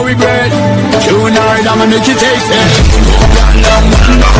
no regret. Hard, I'ma make you taste it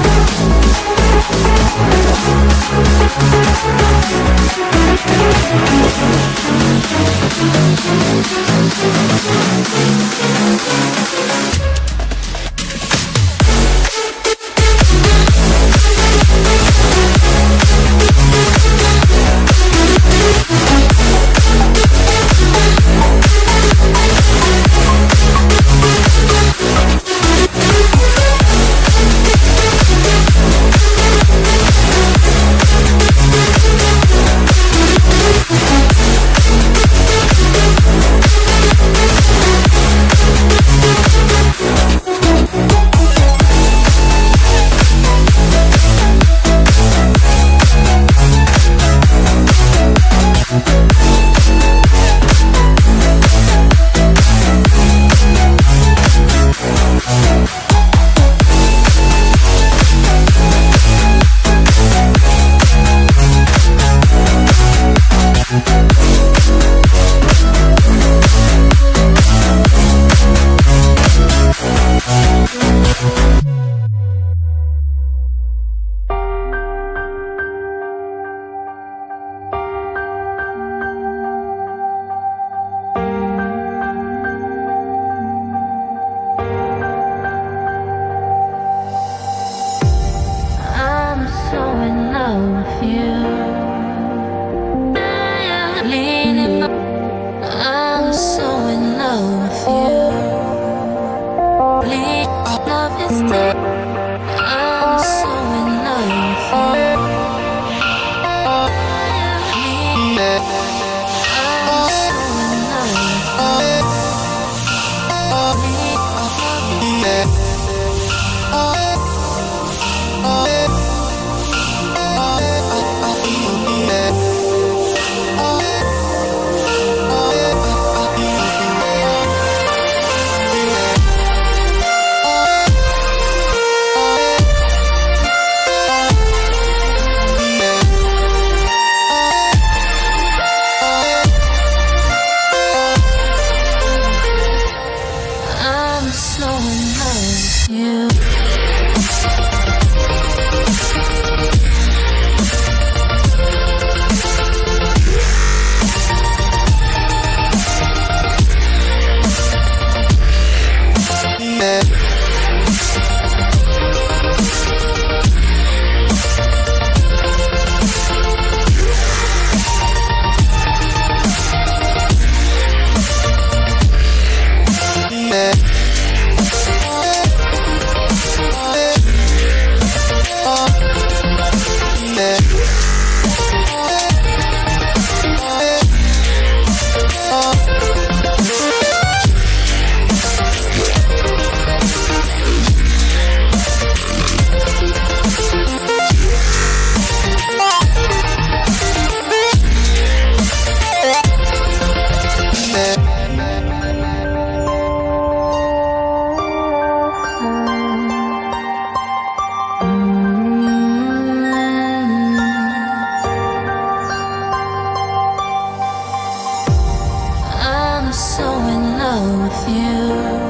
with you.